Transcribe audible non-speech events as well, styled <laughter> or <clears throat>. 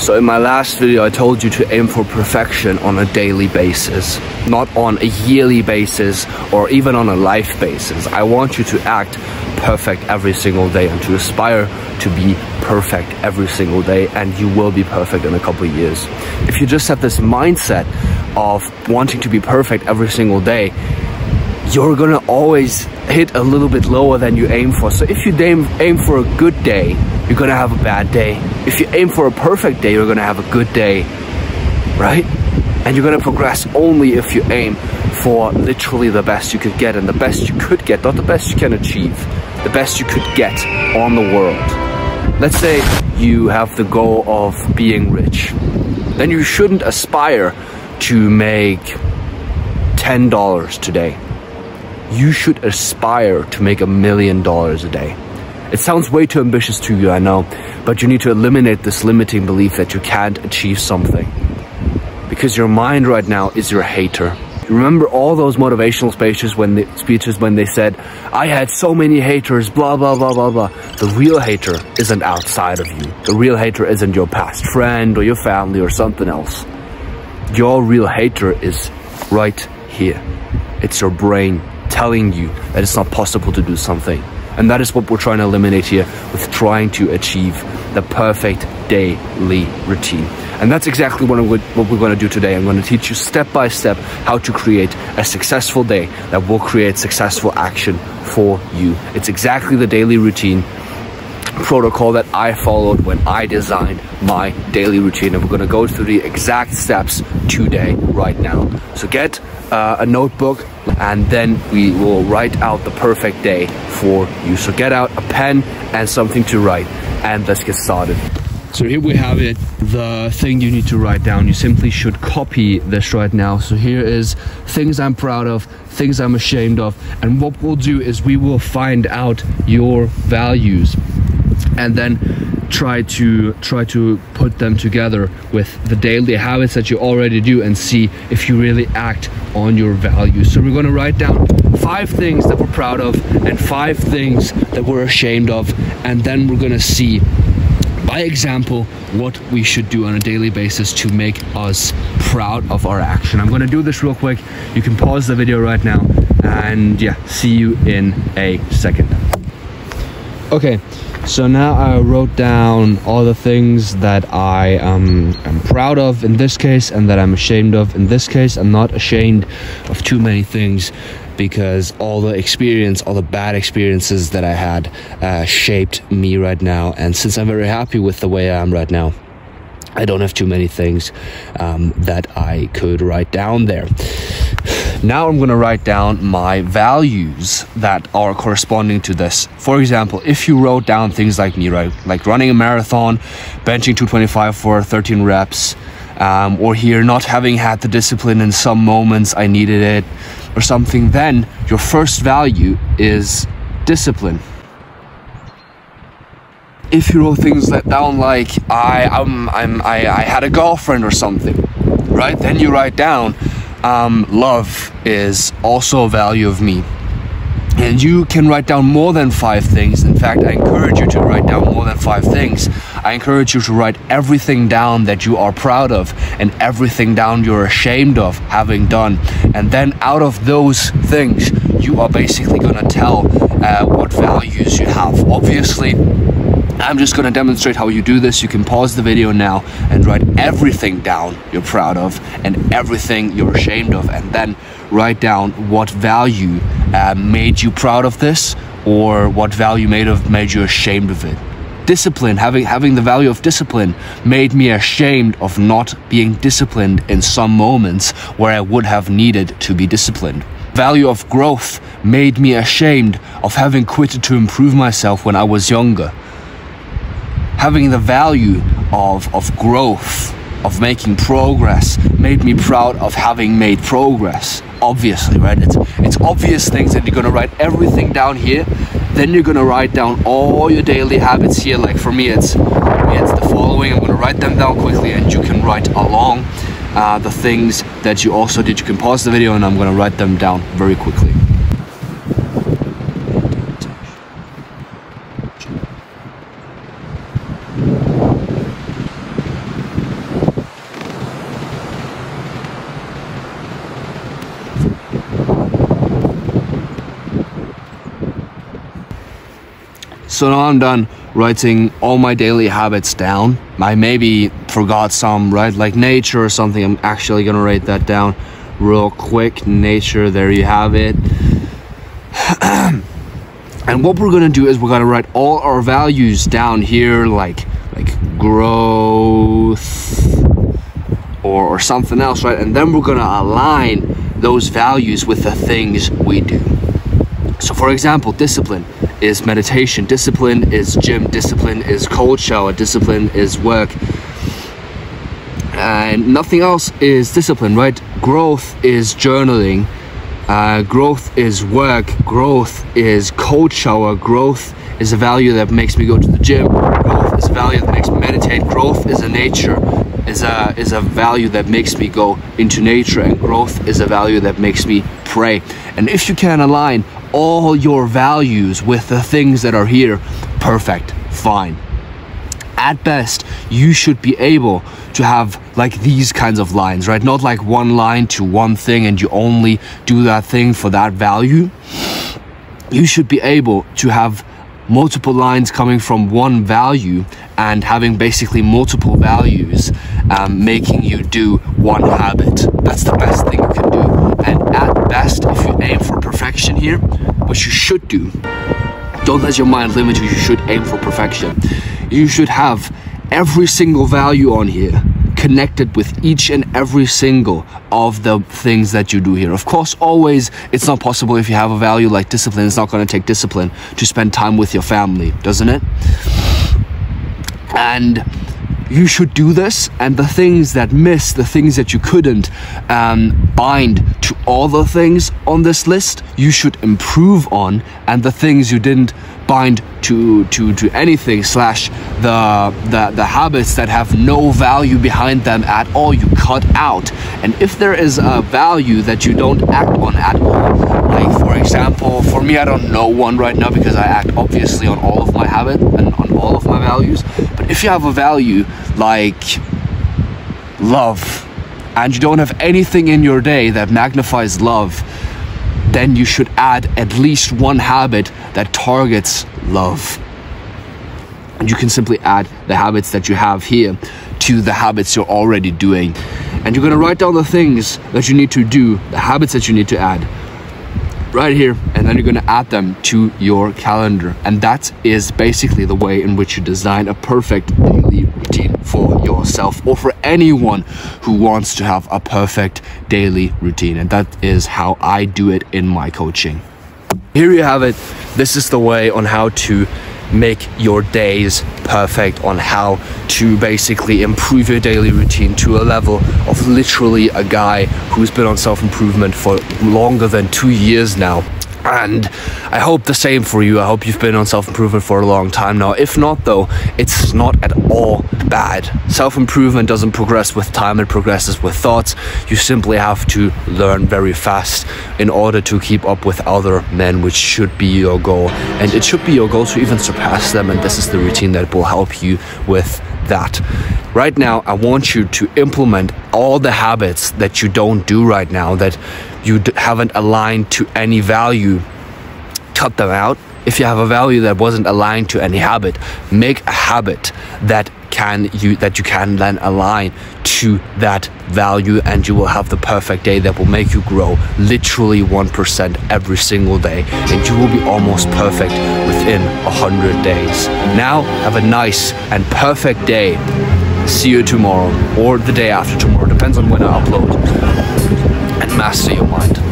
So in my last video, I told you to aim for perfection on a daily basis, not on a yearly basis or even on a life basis. I want you to act perfect every single day and to aspire to be perfect every single day and you will be perfect in a couple of years. If you just have this mindset of wanting to be perfect every single day, you're gonna always hit a little bit lower than you aim for. So if you aim, aim for a good day, you're gonna have a bad day. If you aim for a perfect day, you're gonna have a good day, right? And you're gonna progress only if you aim for literally the best you could get and the best you could get, not the best you can achieve, the best you could get on the world. Let's say you have the goal of being rich. Then you shouldn't aspire to make $10 today you should aspire to make a million dollars a day. It sounds way too ambitious to you, I know, but you need to eliminate this limiting belief that you can't achieve something. Because your mind right now is your hater. Remember all those motivational speeches when the speeches when they said, I had so many haters, blah blah blah blah blah. The real hater isn't outside of you. The real hater isn't your past friend or your family or something else. Your real hater is right here. It's your brain telling you that it's not possible to do something. And that is what we're trying to eliminate here with trying to achieve the perfect daily routine. And that's exactly what, what we're going to do today. I'm going to teach you step by step how to create a successful day that will create successful action for you. It's exactly the daily routine protocol that I followed when I designed my daily routine. And we're going to go through the exact steps today, right now. So get uh, a notebook and then we will write out the perfect day for you. So get out a pen and something to write and let's get started. So here we have it, the thing you need to write down. You simply should copy this right now. So here is things I'm proud of, things I'm ashamed of. And what we'll do is we will find out your values and then try to try to put them together with the daily habits that you already do and see if you really act on your values. So we're going to write down five things that we're proud of and five things that we're ashamed of and then we're going to see by example what we should do on a daily basis to make us proud of our action. I'm going to do this real quick. You can pause the video right now and yeah see you in a second okay so now I wrote down all the things that I um, am proud of in this case and that I'm ashamed of in this case. I'm not ashamed of too many things because all the experience, all the bad experiences that I had uh, shaped me right now. And since I'm very happy with the way I am right now, I don't have too many things um, that I could write down there. Now I'm going to write down my values that are corresponding to this. For example, if you wrote down things like me, right, like running a marathon, benching 225 for 13 reps, um, or here not having had the discipline in some moments I needed it, or something, then your first value is discipline. If you wrote things down like I, I'm, I'm, I, I had a girlfriend or something, right? Then you write down um, love is also a value of me. And you can write down more than five things. In fact, I encourage you to write down more than five things. I encourage you to write everything down that you are proud of and everything down you're ashamed of having done. And then out of those things, you are basically going to tell uh, what values you have. Obviously, I'm just going to demonstrate how you do this. You can pause the video now and write everything down you're proud of and everything you're ashamed of and then write down what value uh, made you proud of this or what value made of made you ashamed of it. Discipline, having having the value of discipline made me ashamed of not being disciplined in some moments where I would have needed to be disciplined value of growth made me ashamed of having quitted to improve myself when I was younger having the value of, of growth, of making progress, made me proud of having made progress. Obviously, right? It's, it's obvious things that you're gonna write everything down here. Then you're gonna write down all your daily habits here. Like for me, it's, it's the following. I'm gonna write them down quickly and you can write along uh, the things that you also did. You can pause the video and I'm gonna write them down very quickly. So now I'm done writing all my daily habits down. I maybe forgot some, right? Like nature or something. I'm actually gonna write that down real quick. Nature, there you have it. <clears throat> and what we're gonna do is we're gonna write all our values down here, like like growth or, or something else, right? And then we're gonna align those values with the things we do. So, for example, discipline is meditation, discipline is gym, discipline is cold shower, discipline is work, and nothing else is discipline, right? Growth is journaling, uh, growth is work, growth is cold shower, growth is a value that makes me go to the gym, growth is a value that makes me meditate, growth is a nature, is a is a value that makes me go into nature. And growth is a value that makes me pray. And if you can align all your values with the things that are here. Perfect. Fine. At best you should be able to have like these kinds of lines right? Not like one line to one thing and you only do that thing for that value. You should be able to have multiple lines coming from one value and having basically multiple values um, making you do one habit. That's the best thing you can do. And at best, if you aim for perfection here, which you should do, don't let your mind limit you, you should aim for perfection. You should have every single value on here connected with each and every single of the things that you do here. Of course, always it's not possible if you have a value like discipline, it's not going to take discipline to spend time with your family, doesn't it? And you should do this and the things that miss the things that you couldn't um, bind to all the things on this list you should improve on and the things you didn't bind to to to anything slash the the the habits that have no value behind them at all you cut out. And if there is a value that you don't act on at all like for example for me i don't know one right now because i act obviously on all of my habit and on all of my values if you have a value like love and you don't have anything in your day that magnifies love then you should add at least one habit that targets love. And you can simply add the habits that you have here to the habits you're already doing. And you're gonna write down the things that you need to do, the habits that you need to add right here and then you're going to add them to your calendar and that is basically the way in which you design a perfect daily routine for yourself or for anyone who wants to have a perfect daily routine and that is how I do it in my coaching. Here you have it. This is the way on how to make your days perfect on how to basically improve your daily routine to a level of literally a guy who's been on self improvement for longer than two years now. And I hope the same for you. I hope you've been on self improvement for a long time now. If not, though, it's not at all bad. Self improvement doesn't progress with time, it progresses with thoughts. You simply have to learn very fast in order to keep up with other men, which should be your goal. And it should be your goal to even surpass them. And this is the routine that will help you with that. Right now, I want you to implement all the habits that you don't do right now, that you haven't aligned to any value. Cut them out. If you have a value that wasn't aligned to any habit, make a habit that can you that you can then align to that value and you will have the perfect day that will make you grow literally 1% every single day and you will be almost perfect within 100 days. Now have a nice and perfect day. See you tomorrow or the day after tomorrow. Depends on when i upload. And master your mind